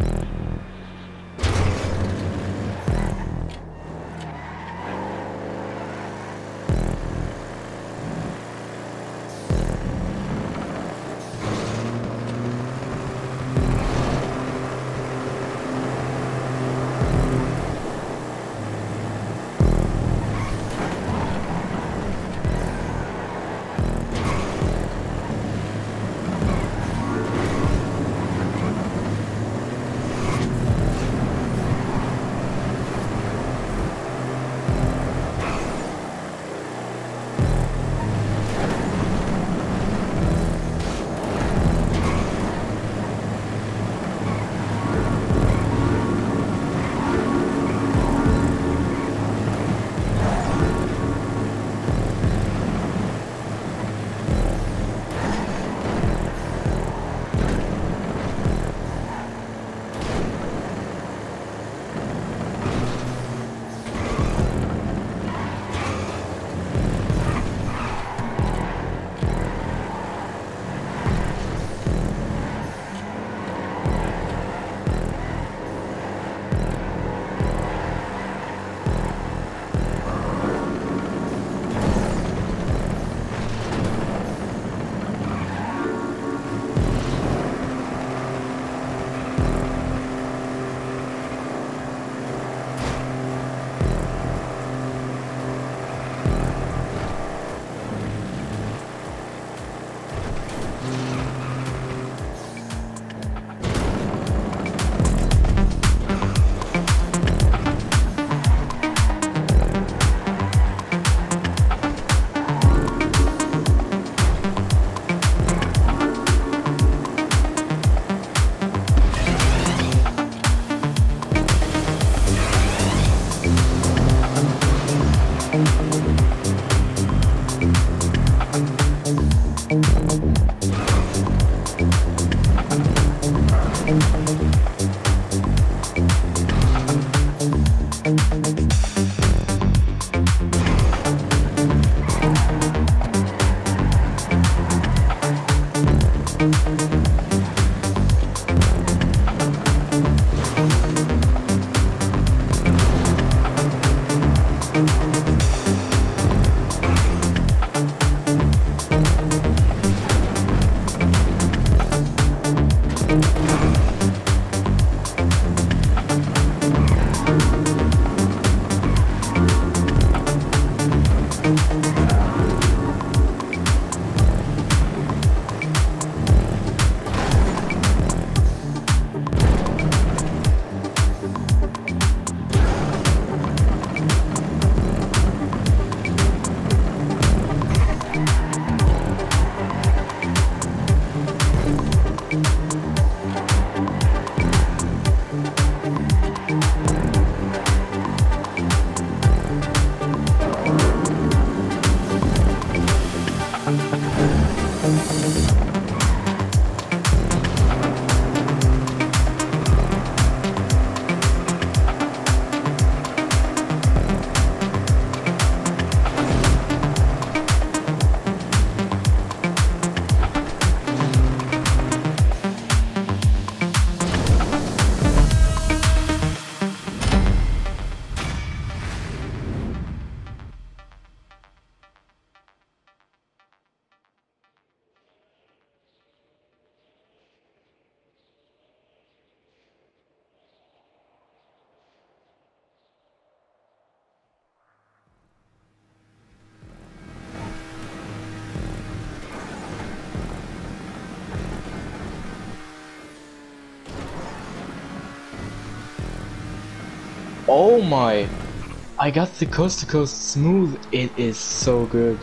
Yeah. Oh my! I got the coast to coast smooth. It is so good.